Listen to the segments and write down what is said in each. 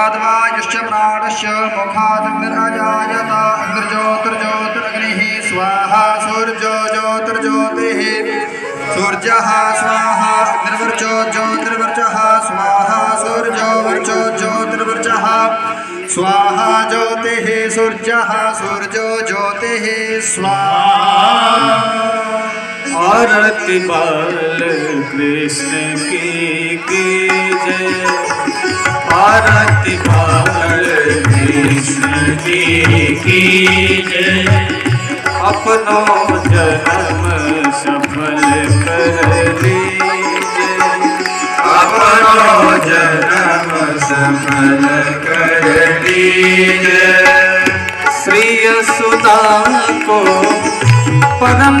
वायुश्च प्राणश्च मुखादग्निरजायत अग्निर्ज्योतिर्ज्योतिरग्निः स्वाहा सूर्यो ज्योतिर्ज्योतिः सूर्यः स्वाहा अग्निर्वर्चो ज्योतिर्वर्चः स्वाहा सूर्यो वर्चो ज्योतिर्वर्चः स्वाहा ज्योतिः सूर्यः सूर्यो ज्योतिः स्वाहा। आरती बाल कृष्ण की जय। आरती कृष्ण की जय अपनो जन्म सफल कर लीजिए अपनो जन्म सफल कर लीजिए श्री सुधा को परम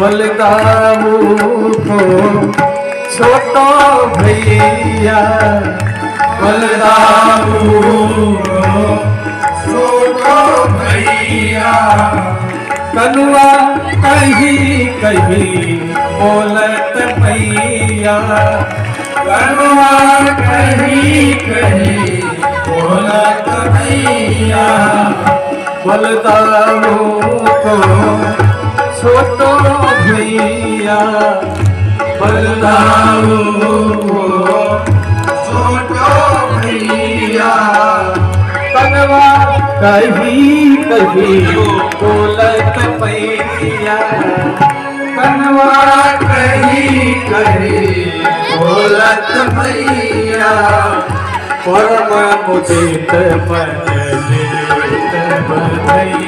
बलदाऊ को छोटो भैया, बलदाऊ को छोटो भैया। कनुआ कहीं कहीं बोलत भैया, कनुआ कहीं कहीं बोलत भैया, बलदाऊ को छोटो भैया को छोटो भैया कनवा कहीं कहीं बोलत भैया कनुआ कहीं कहीं बोलत भैया। परम मुदित बदलित भैया।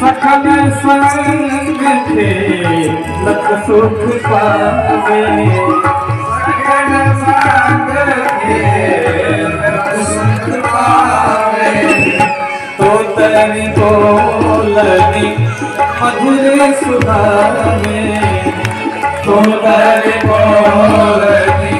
सखन संग थे लख सुख पावे। सगन संग के सुख पावे तो तरी बोलनी मधुर सुधावे तो तरी बोलनी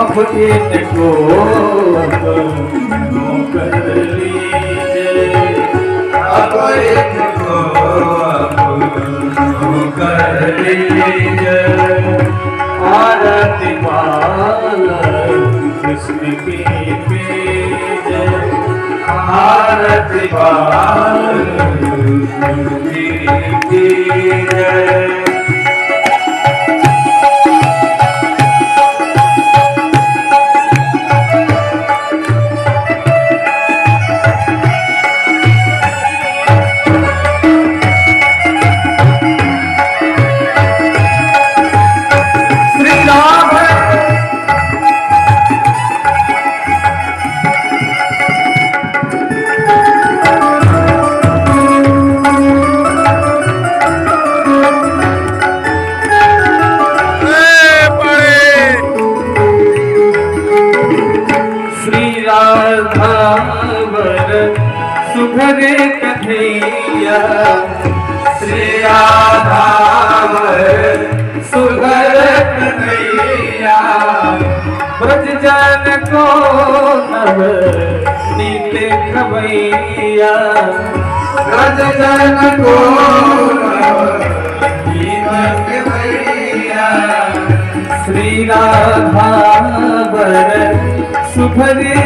अब इनको कर लीजिए अब इनको आरती वाला कृष्ण की पेज आरती सुभरे कन्हैया, श्री राधावर सुगर कन्हैया। ब्रज जन को नव, नीते खवैया। रज जन को श्री राधावर सुभरे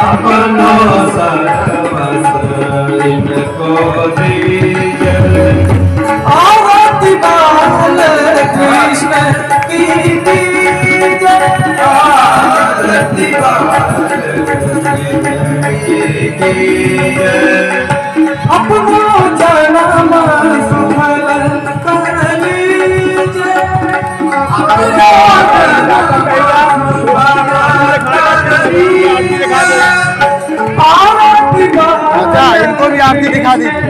अपनो सर्वस आपकी दिखा दीजिए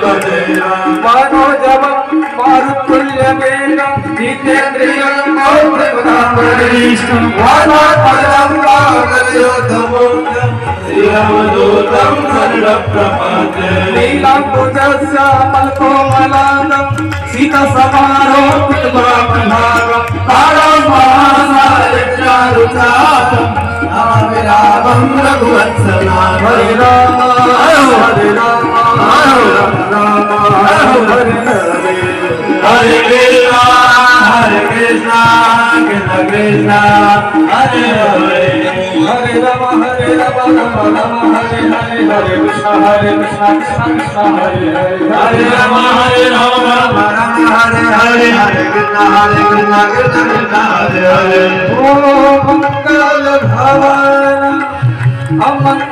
जितेन्द्रियं मौलिकतापरिष्टं वादापदं श्रीरामदूतं शरणप्रपद्ये लीलाम्बुजस्य मल्कोमलादं सीतसमारोपितवामभागं तारं महासारित्रारुचातं रामं हरे राम हरे Ram Ram Ram Hare Hare Hare Krishna, Hare Krishna, Krishna Krishna, Hare Hare. Hare Rama, Hare Rama, Rama Rama, Hare Hare, Hare Krishna, Hare Krishna, Krishna Krishna, Hare Hare, Hare Rama, Hare Rama, Rama Rama, Hare Hare, Hare Krishna, Hare Krishna, Krishna Krishna, Hare Hare. Om Mangal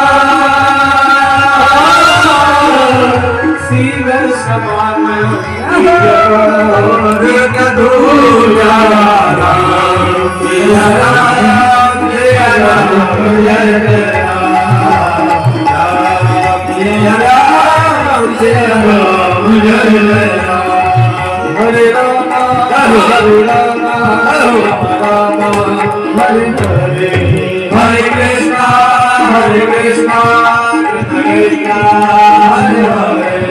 Shiv समान Hare Krishna, Hare Krishna, Krishna Krishna, Hare Hare.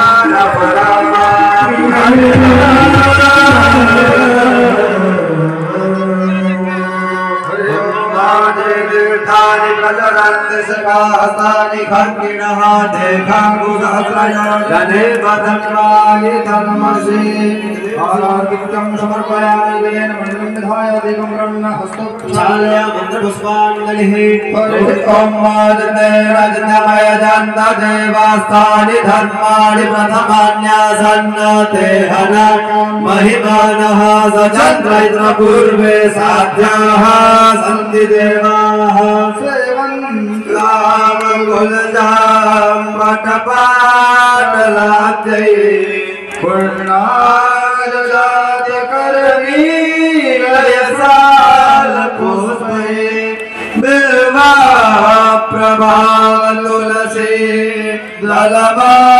खड्गिणः देखाङ्गुसहस्रयोजने वदन्वायि धर्मसि। आराधित्यं समर्पयामि when मणिबन्धाय दीपं ब्रह्म हस्तोक्षाय चाल्य मन्त्रपुष्पाञ्जलिः ॐ रजतमय दन्त देवास्तानि धर्माणि प्रथमान्यासन्नते हन महिमानः सचन्द्रैत्र पूर्वे साध्याः सन्ति देवाः। सेवन्तामकुलजां पटपाटलाब्जै बिलवा बिल्वा प्रभावलुलसे दलवाञ्जलिभिः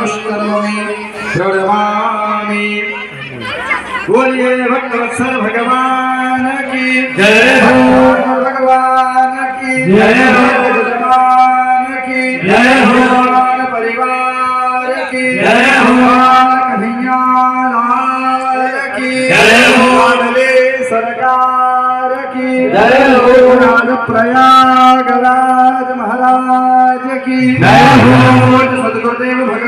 नमस्करोमि प्रणमामि बोलिए भक्तवत्सल भगवान की जय हो। भगवान की जय हो। भगवान की जय हो। परिवार की जय हो। कन्हैया लाल की जय हो। सरकार की जय हो। प्रयागराज महाराज की। सदगुरुदेव भगवान।